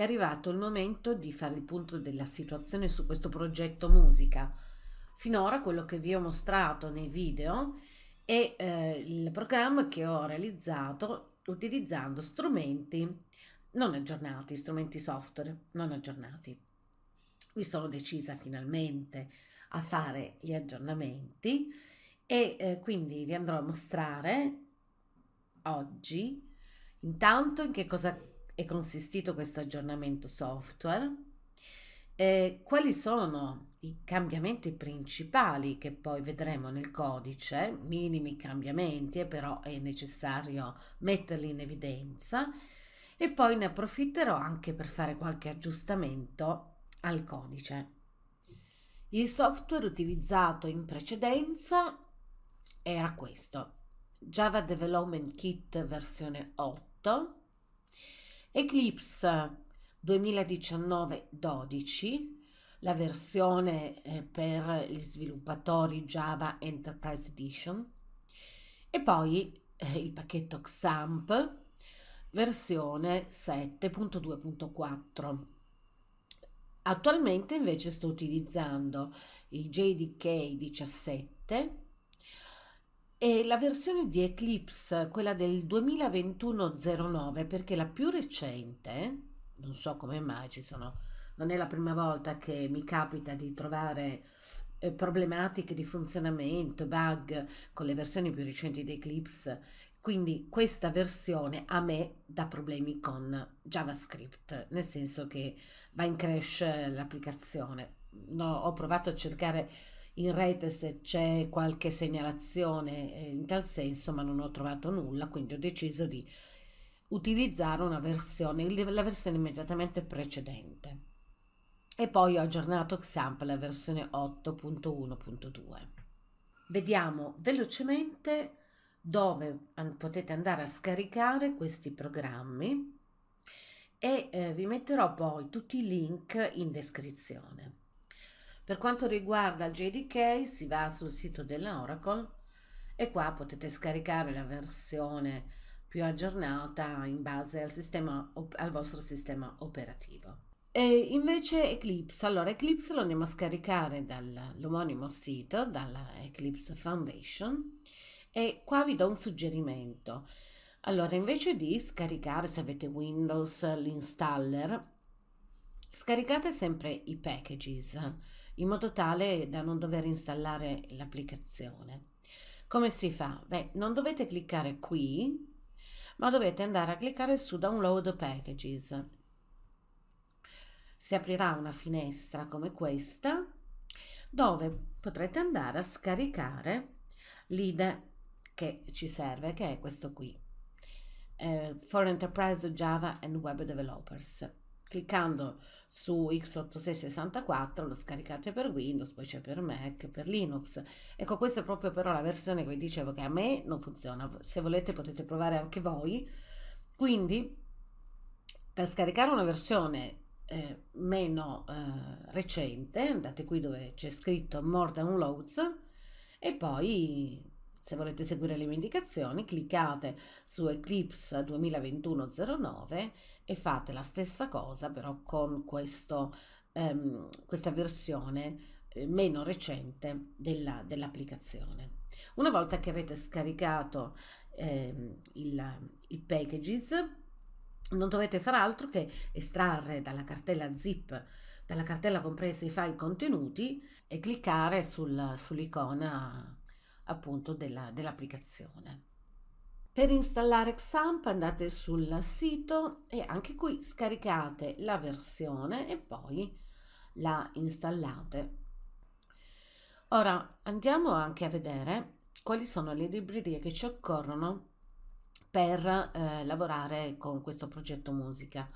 è arrivato il momento di fare il punto della situazione su questo progetto musica. Finora quello che vi ho mostrato nei video è eh, il programma che ho realizzato utilizzando strumenti non aggiornati, strumenti software non aggiornati. Mi sono decisa finalmente a fare gli aggiornamenti e eh, quindi vi andrò a mostrare oggi intanto in che cosa è consistito questo aggiornamento software, eh, quali sono i cambiamenti principali che poi vedremo nel codice, minimi cambiamenti, però è necessario metterli in evidenza. E poi ne approfitterò anche per fare qualche aggiustamento al codice. Il software utilizzato in precedenza era questo, Java Development Kit versione 8, Eclipse 2019-12, la versione eh, per gli sviluppatori Java Enterprise Edition, e poi eh, il pacchetto XAMPP versione 7.2.4. Attualmente invece sto utilizzando il JDK 17 e la versione di Eclipse, quella del 2021-09, perché la più recente, non so come mai ci sono, non è la prima volta che mi capita di trovare eh, problematiche di funzionamento, bug con le versioni più recenti di Eclipse quindi questa versione a me dà problemi con JavaScript, nel senso che va in crash l'applicazione. No, ho provato a cercare in rete se c'è qualche segnalazione eh, in tal senso, ma non ho trovato nulla, quindi ho deciso di utilizzare una versione, la versione immediatamente precedente. E poi ho aggiornato XAMPP la versione 8.1.2. Vediamo velocemente dove potete andare a scaricare questi programmi e eh, vi metterò poi tutti i link in descrizione. Per quanto riguarda il JDK si va sul sito della Oracle e qua potete scaricare la versione più aggiornata in base al, sistema, al vostro sistema operativo. E invece Eclipse, allora Eclipse lo andiamo a scaricare dall'omonimo sito, dalla Eclipse Foundation e qua vi do un suggerimento. Allora, invece di scaricare, se avete Windows, l'installer, scaricate sempre i packages in modo tale da non dover installare l'applicazione. Come si fa? Beh, non dovete cliccare qui, ma dovete andare a cliccare su Download Packages. Si aprirà una finestra come questa dove potrete andare a scaricare l'IDE che ci serve, che è questo qui, eh, for Enterprise Java and Web Developers. Cliccando su x8664 lo scaricate per Windows, poi c'è per Mac, per Linux. Ecco, questa è proprio però la versione che vi dicevo che a me non funziona. Se volete potete provare anche voi. Quindi, per scaricare una versione eh, meno eh, recente, andate qui dove c'è scritto More Downloads e poi se volete seguire le mie indicazioni, cliccate su Eclipse 2021-09 e fate la stessa cosa però con questo, um, questa versione eh, meno recente della, dell'applicazione. Una volta che avete scaricato eh, il, il packages, non dovete fare altro che estrarre dalla cartella zip, dalla cartella compresa i file contenuti e cliccare sul, sull'icona appunto della, dell'applicazione. Per installare XAMPP andate sul sito e anche qui scaricate la versione e poi la installate. Ora andiamo anche a vedere quali sono le librerie che ci occorrono per eh, lavorare con questo progetto musica.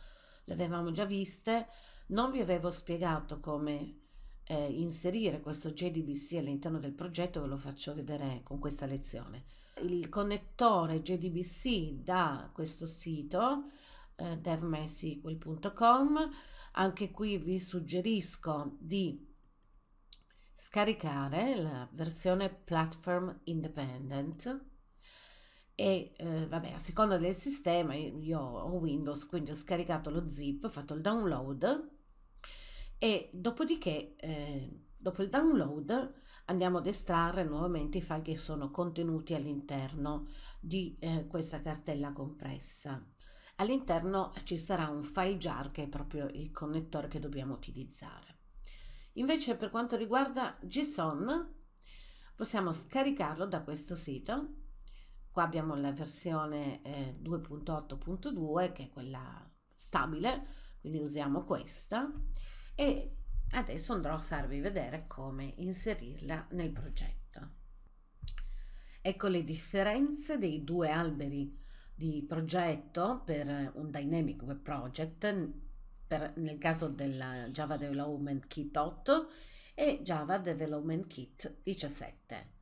Le avevamo già viste, non vi avevo spiegato come eh, inserire questo JDBC all'interno del progetto ve lo faccio vedere con questa lezione. Il connettore JDBC da questo sito eh, devmySQL.com anche qui vi suggerisco di scaricare la versione platform independent e eh, vabbè a seconda del sistema io ho Windows quindi ho scaricato lo zip ho fatto il download e dopodiché eh, dopo il download andiamo ad estrarre nuovamente i file che sono contenuti all'interno di eh, questa cartella compressa. All'interno ci sarà un file jar che è proprio il connettore che dobbiamo utilizzare. Invece per quanto riguarda JSON possiamo scaricarlo da questo sito. Qua abbiamo la versione eh, 2.8.2 che è quella stabile, quindi usiamo questa e adesso andrò a farvi vedere come inserirla nel progetto. Ecco le differenze dei due alberi di progetto per un Dynamic Web Project per, nel caso della Java Development Kit 8 e Java Development Kit 17.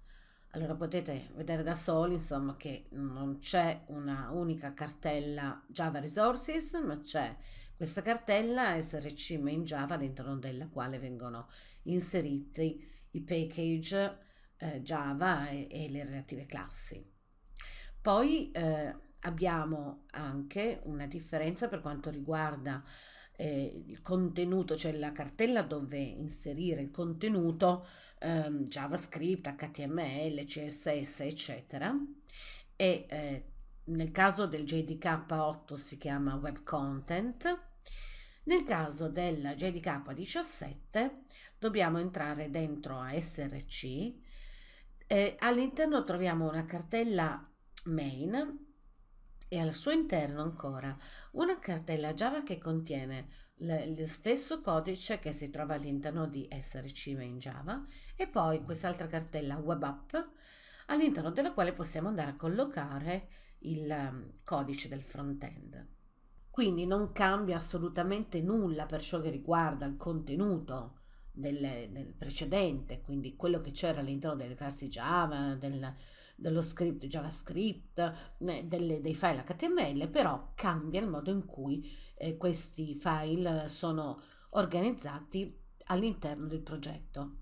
Allora potete vedere da soli insomma che non c'è una unica cartella Java Resources, ma c'è questa cartella SRC Main Java all'interno della quale vengono inseriti i package eh, Java e, e, le relative classi. Poi eh, abbiamo anche una differenza per quanto riguarda eh, il contenuto, cioè la cartella dove inserire il contenuto ehm, JavaScript, HTML, CSS, eccetera. E eh, nel caso del JDK8 si chiama Web Content. Nel caso del JDK17 dobbiamo entrare dentro a SRC. Eh, all'interno troviamo una cartella main e al suo interno ancora una cartella Java che contiene lo stesso codice che si trova all'interno di SRC in Java e poi quest'altra cartella web app all'interno della quale possiamo andare a collocare il um, codice del front-end. Quindi non cambia assolutamente nulla per ciò che riguarda il contenuto del, del precedente, quindi quello che c'era all'interno delle classi Java, del, dello script JavaScript, delle, dei file HTML, però cambia il modo in cui eh, questi file sono organizzati all'interno del progetto.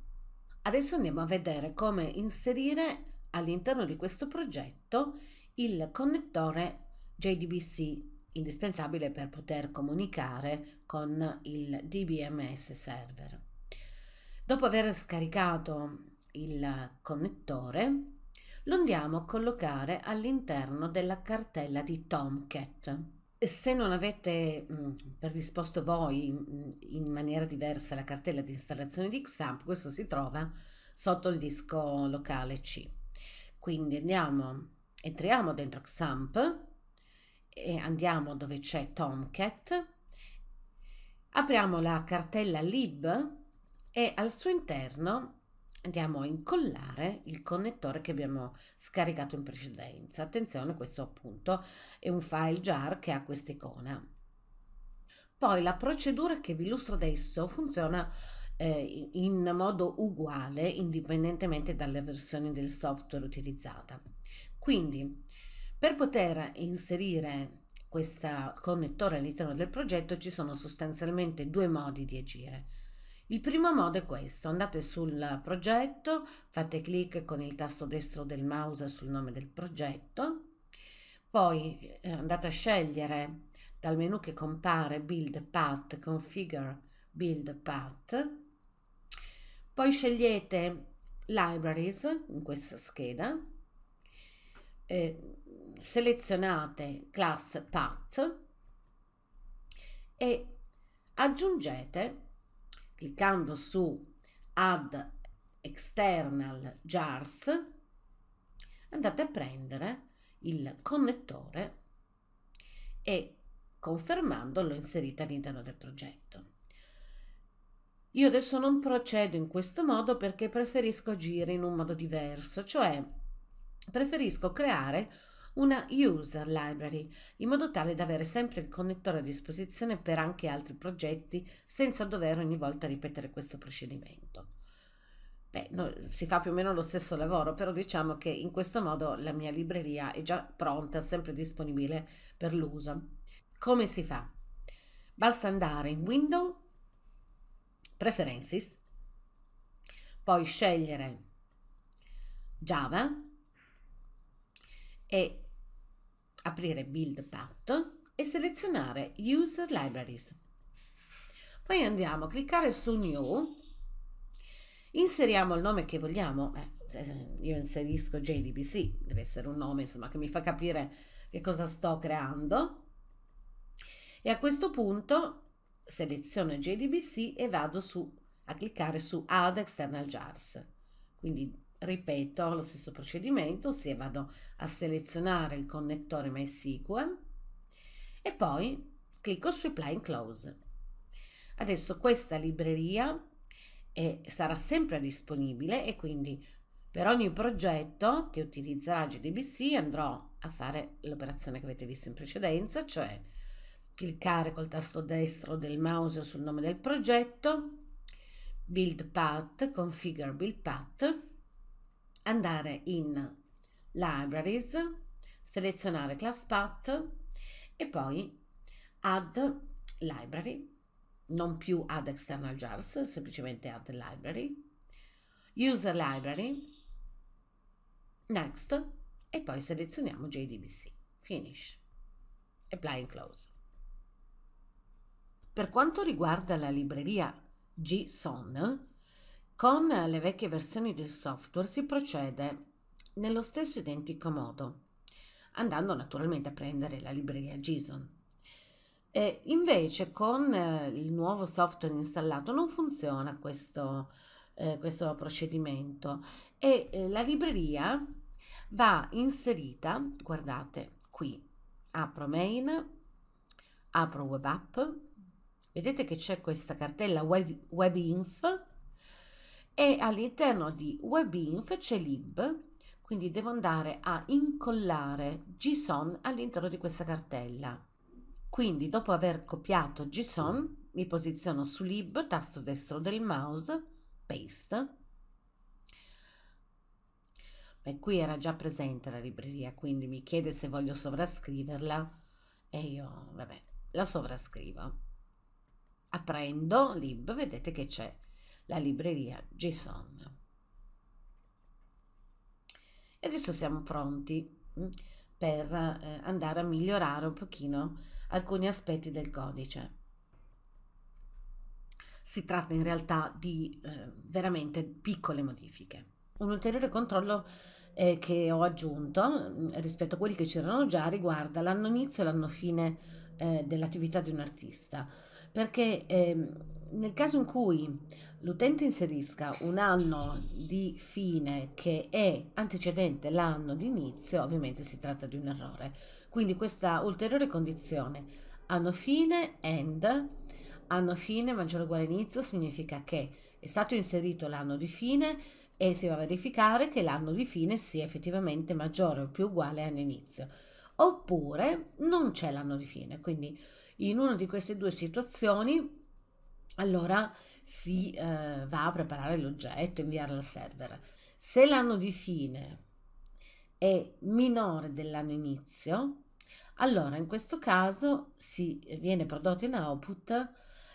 Adesso andiamo a vedere come inserire all'interno di questo progetto il connettore JDBC indispensabile per poter comunicare con il DBMS server. Dopo aver scaricato il connettore, lo andiamo a collocare all'interno della cartella di Tomcat. Se non avete mh, predisposto voi in, in, maniera diversa la cartella di installazione di XAMPP, questo si trova sotto il disco locale C. Quindi andiamo, entriamo dentro XAMPP e andiamo dove c'è Tomcat, apriamo la cartella lib e al suo interno andiamo a incollare il connettore che abbiamo scaricato in precedenza. Attenzione, questo appunto è un file jar che ha questa icona. Poi la procedura che vi illustro adesso funziona eh, in modo uguale indipendentemente dalle versioni del software utilizzata. Quindi per poter inserire questo connettore all'interno del progetto ci sono sostanzialmente due modi di agire. Il primo modo è questo, andate sul progetto, fate clic con il tasto destro del mouse sul nome del progetto, poi eh, andate a scegliere dal menu che compare Build Path, Configure Build Path, poi scegliete Libraries in questa scheda, eh, selezionate Class Path e aggiungete cliccando su Add External Jars, andate a prendere il connettore e confermando lo inserite all'interno del progetto. Io adesso non procedo in questo modo perché preferisco agire in un modo diverso, cioè preferisco creare una user library, in modo tale da avere sempre il connettore a disposizione per anche altri progetti senza dover ogni volta ripetere questo procedimento. Beh, no, si fa più o meno lo stesso lavoro, però diciamo che in questo modo la mia libreria è già pronta, sempre disponibile per l'uso. Come si fa? Basta andare in Window, Preferences, poi scegliere Java e aprire Build Path e selezionare User Libraries. Poi andiamo a cliccare su New, inseriamo il nome che vogliamo, eh, io inserisco JDBC, deve essere un nome insomma che mi fa capire che cosa sto creando e a questo punto seleziono JDBC e vado su, a cliccare su Add External Jars. Quindi ripeto lo stesso procedimento, ossia vado a selezionare il connettore MySQL e poi clicco su Apply and Close. Adesso questa libreria è, sarà sempre disponibile e quindi per ogni progetto che utilizzerà GDBC andrò a fare l'operazione che avete visto in precedenza, cioè cliccare col tasto destro del mouse sul nome del progetto, Build Path, Configure Build Path, andare in Libraries, selezionare Class Path e poi Add Library, non più Add External Jars, semplicemente Add Library, User Library, Next e poi selezioniamo JDBC. Finish. Apply and Close. Per quanto riguarda la libreria JSON, con le vecchie versioni del software si procede nello stesso identico modo, andando naturalmente a prendere la libreria JSON. E invece con eh, il nuovo software installato non funziona questo, eh, questo procedimento e eh, la libreria va inserita, guardate qui, apro main, apro web app, vedete che c'è questa cartella web, webinf e all'interno di webinf c'è lib, quindi devo andare a incollare JSON all'interno di questa cartella. Quindi dopo aver copiato JSON mi posiziono su lib, tasto destro del mouse, paste, Beh, qui era già presente la libreria, quindi mi chiede se voglio sovrascriverla e io, vabbè, la sovrascrivo. Aprendo lib, vedete che c'è la libreria JSON. E adesso siamo pronti mm, per eh, andare a migliorare un pochino alcuni aspetti del codice. Si tratta in realtà di eh, veramente piccole modifiche. Un ulteriore controllo eh, che ho aggiunto mm, rispetto a quelli che c'erano già riguarda l'anno inizio e l'anno fine eh, dell'attività di un artista, perché eh, nel caso in cui l'utente inserisca un anno di fine che è antecedente l'anno di inizio, ovviamente si tratta di un errore. Quindi questa ulteriore condizione, anno fine, end, anno fine maggiore o uguale inizio, significa che è stato inserito l'anno di fine, e si va a verificare che l'anno di fine sia effettivamente maggiore o più uguale all'inizio. Oppure non c'è l'anno di fine, quindi in una di queste due situazioni allora si eh, va a preparare l'oggetto, inviarlo al server. Se l'anno di fine è minore dell'anno inizio, allora in questo caso si viene prodotto in output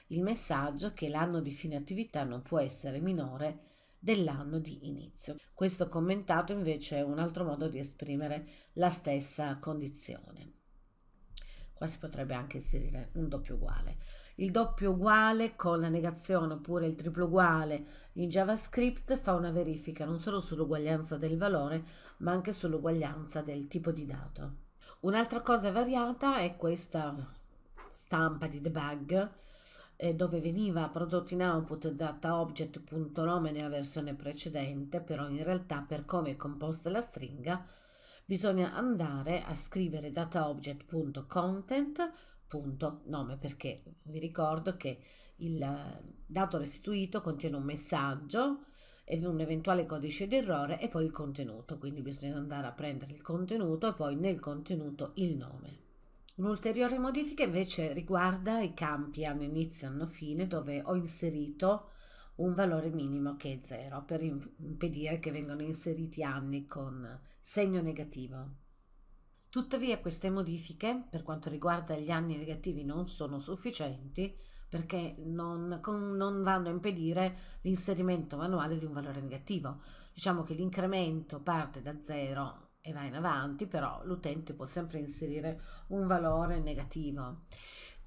il messaggio che l'anno di fine attività non può essere minore dell'anno di inizio. Questo commentato invece è un altro modo di esprimere la stessa condizione. Qua si potrebbe anche inserire un doppio uguale. Il doppio uguale con la negazione oppure il triplo uguale in JavaScript fa una verifica non solo sull'uguaglianza del valore, ma anche sull'uguaglianza del tipo di dato. Un'altra cosa variata è questa stampa di debug eh, dove veniva prodotto in output dataObject.nome nella versione precedente, però in realtà per come è composta la stringa bisogna andare a scrivere dataObject.content.nome perché vi ricordo che il dato restituito contiene un messaggio e un eventuale codice di errore e poi il contenuto, quindi bisogna andare a prendere il contenuto e poi nel contenuto il nome. Un'ulteriore modifica invece riguarda i campi anno inizio e anno fine dove ho inserito un valore minimo che è 0 per impedire che vengano inseriti anni con segno negativo. Tuttavia queste modifiche per quanto riguarda gli anni negativi non sono sufficienti perché non, non vanno a impedire l'inserimento manuale di un valore negativo. Diciamo che l'incremento parte da 0 e va in avanti, però l'utente può sempre inserire un valore negativo.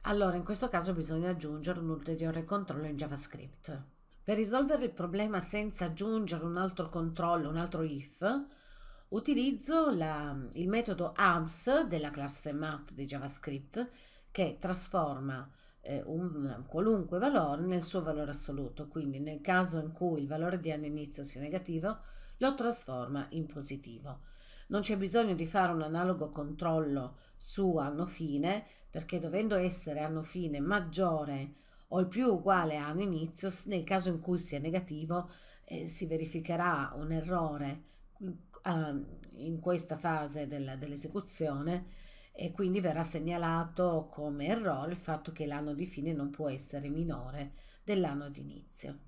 Allora in questo caso bisogna aggiungere un ulteriore controllo in JavaScript. Per risolvere il problema senza aggiungere un altro controllo, un altro if, utilizzo la, il metodo abs della classe mat di JavaScript che trasforma eh, un qualunque valore nel suo valore assoluto. Quindi nel caso in cui il valore di anno inizio sia negativo, lo trasforma in positivo. Non c'è bisogno di fare un analogo controllo su anno fine perché dovendo essere anno fine maggiore o il più uguale a anno inizio, nel caso in cui sia negativo eh, si verificherà un errore in questa fase del, dell'esecuzione e quindi verrà segnalato come errore il fatto che l'anno di fine non può essere minore dell'anno di inizio.